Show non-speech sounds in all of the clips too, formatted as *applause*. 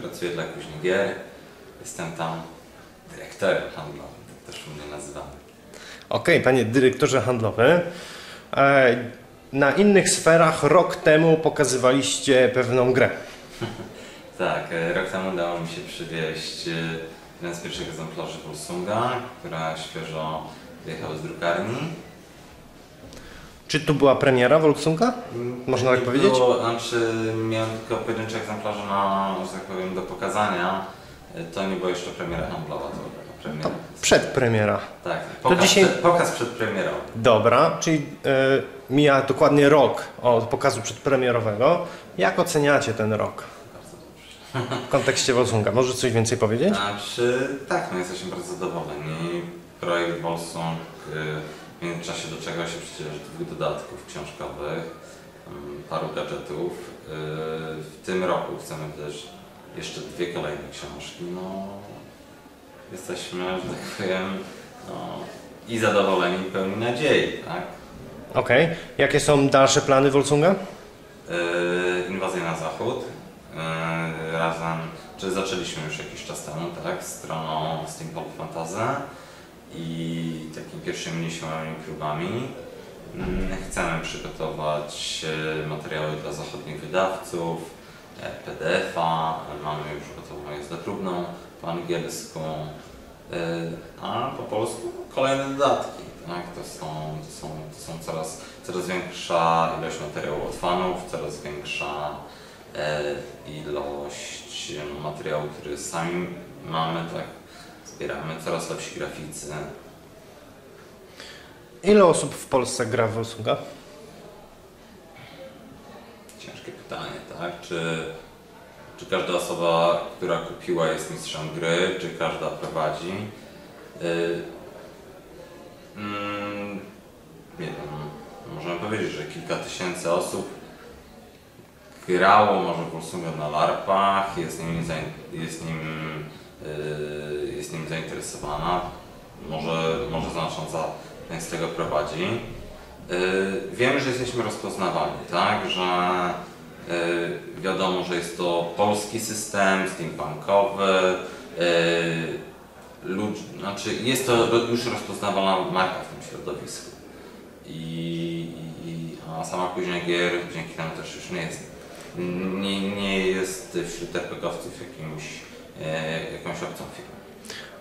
Pracuję dla Kuźni Gier. Jestem tam dyrektorem handlowym, tak też mnie nazywamy. Okej, panie dyrektorze handlowy. E, Na innych sferach rok temu pokazywaliście pewną grę. *laughs* Tak, e, rok temu udało mi się przywieźć e, jeden z pierwszych egzemplarzy Volsunga, która świeżo wyjechała z drukarni. Czy tu była premiera Volksunga? Można tak powiedzieć? Było, znaczy miałem tylko pojedyncze egzemplarze na, że tak powiem, do pokazania. To nie była jeszcze premiera handlowa, to była premiera. To przedpremiera. Tak, pokaz, dzisiaj- przed, pokaz przedpremierowy. Dobra, czyli e, mija dokładnie rok od pokazu przedpremierowego. Jak oceniacie ten rok Bardzo dobrze. w kontekście Volksunga? Może coś więcej powiedzieć? Znaczy, tak, no jesteśmy bardzo zadowoleni. Projekt Volsung y, w międzyczasie doczekał się przecież dwóch dodatków książkowych, mm, paru gadżetów. Y, W tym roku chcemy też jeszcze dwie kolejne książki. No, jesteśmy, że tak powiem, no, i zadowoleni, i pełni nadziei, tak? Okej. Jakie są dalsze plany Volksunga? Yy, inwazję na zachód. Yy, razem, czy zaczęliśmy już jakiś czas temu, tak, stroną Steampunk Fantasy i takimi pierwszymi nieśmiałymi próbami. Yy, chcemy przygotować yy, materiały dla zachodnich wydawców, e, PDF-a, mamy już gotową jazdę próbną po angielsku, yy, a po polsku kolejne dodatki. Tak? To, są, to, są, to są coraz, coraz większa ilość materiału od fanów, coraz większa e, ilość e, materiału, który sami mamy, tak? Zbieramy coraz lepsi graficy. Ile osób w Polsce gra w Volksunga? Ciężkie pytanie, tak? Czy, czy każda osoba, która kupiła jest mistrzem gry, czy każda prowadzi? Y, mm, nie wiem, możemy powiedzieć, że kilka tysięcy osób grało może Volsunga na larpach, jest nim, jest nim, jest nim zainteresowana, może, może znacząca z tego prowadzi. Y, Wiemy, że jesteśmy rozpoznawani, tak? Że y, wiadomo, że jest to polski system steampunkowy. y, Ludź, znaczy jest to już rozpoznawalna marka w tym środowisku. I, i, a sama Kuźnia Gier dzięki temu też już nie jest, nie, nie jest wśród RPGowców jakimś, jakąś obcą firmą.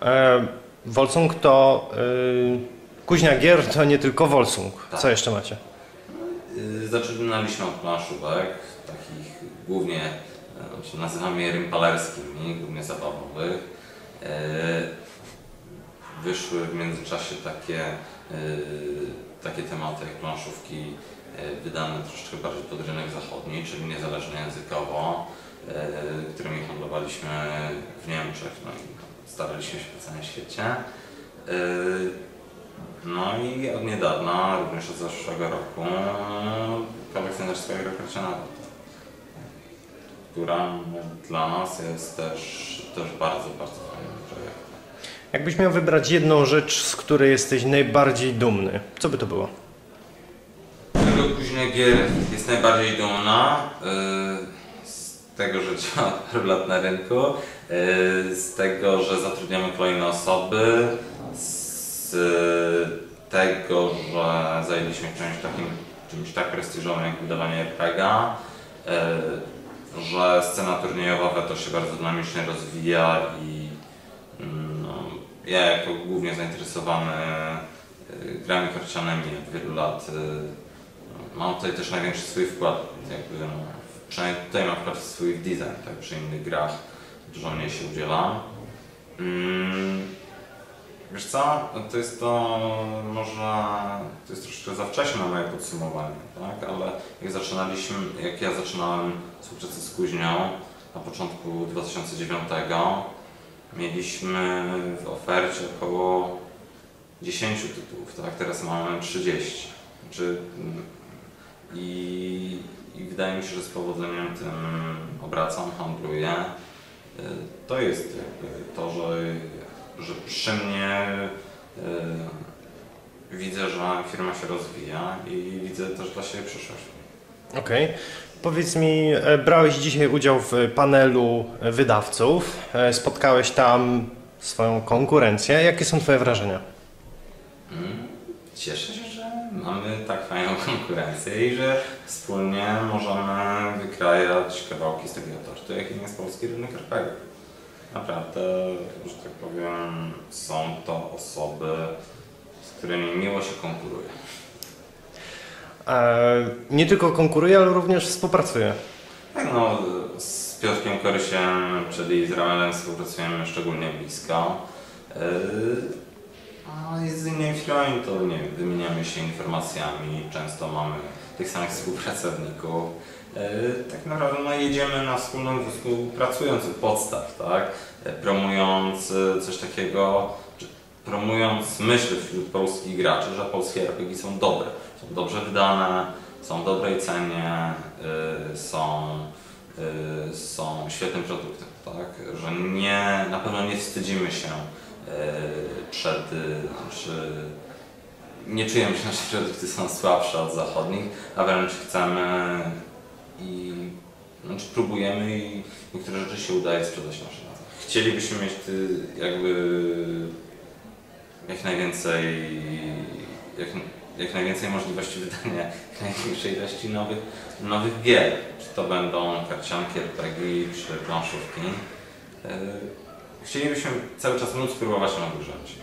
E, Volksung to e, Kuźnia Gier to nie tylko Volksung. Tak. Co jeszcze macie? Zaczynaliśmy od planszówek, takich głównie, e, nazywamy je rympalerskimi, głównie zabawowych. E, Wyszły w międzyczasie takie, e, takie tematy jak planszówki e, wydane troszeczkę bardziej pod rynek zachodni, czyli niezależnie językowo, e, którymi handlowaliśmy w Niemczech, no i staraliśmy się po całym świecie. E, no i od niedawna, również od zeszłego roku, kolekcjonerska gra karciana, która dla nas jest też, też bardzo, bardzo fajnym projektem. Jakbyś miał wybrać jedną rzecz, z której jesteś najbardziej dumny, co by to było? Czego później gier jest najbardziej dumna? Tego, że działa *laughs* parę lat na rynku, yy, z tego, że zatrudniamy kolejne osoby, z tego, że zajęliśmy czymś takim, czymś tak prestiżowym jak budowanie RPGa, yy, że scena turniejowa Weto się bardzo dynamicznie rozwija i mm, no, ja jako głównie zainteresowany yy, grami karcianymi od wielu lat Mam tutaj też największy swój wkład, jakby, no, przynajmniej tutaj mam wkład w design, tak, przy innych grach dużo mniej się udziela. Mm, wiesz co, to jest to może, to jest troszkę za wcześnie na moje podsumowanie, tak, ale jak zaczynaliśmy, jak ja zaczynałem współpracę z Kuźnią na początku 2009, mieliśmy w ofercie około 10 tytułów, tak, teraz mamy 30. Znaczy, mm, i, I wydaje mi się, że z powodzeniem tym obracam, handluję. Y, To jest to, że, że przy mnie y, widzę, że firma się rozwija i widzę też dla siebie przyszłość. Okej. Powiedz mi, e, brałeś dzisiaj udział w panelu e, wydawców, e, spotkałeś tam swoją konkurencję. Jakie są Twoje wrażenia? Mm, Cieszę się, mamy tak fajną konkurencję i że wspólnie możemy wykrajać kawałki z takiego tortu, jakim jest polski rynek RPG. Naprawdę, że tak powiem, są to osoby, z którymi miło się konkuruje. E, Nie tylko konkuruje, ale również współpracuje. Tak no, z Piotrkiem Korysiem, czyli Izraelem współpracujemy szczególnie blisko. A z innymi firmami to nie wymieniamy się informacjami, często mamy tych samych współpracowników. Yy, Tak naprawdę no, jedziemy na wspólnym wózku pracując u podstaw, tak? Yy, Promując yy, coś takiego, promując myśl wśród polskich graczy, że polskie RPG są dobre, są dobrze wydane, są w dobrej cenie, są, są świetnym produktem, tak? Że nie, na pewno nie wstydzimy się przed, y, czy nie czujemy, że nasze produkty są słabsze od zachodnich, a wręcz chcemy i znaczy próbujemy i niektóre rzeczy się udaje sprzedać nasze. Chcielibyśmy mieć ty, jakby jak najwięcej, jak, jak najwięcej możliwości wydania jak największej ilości nowych, nowych gier. Czy to będą karcianki, RPG, czy planszówki. Chcielibyśmy cały czas móc próbować rzeczy.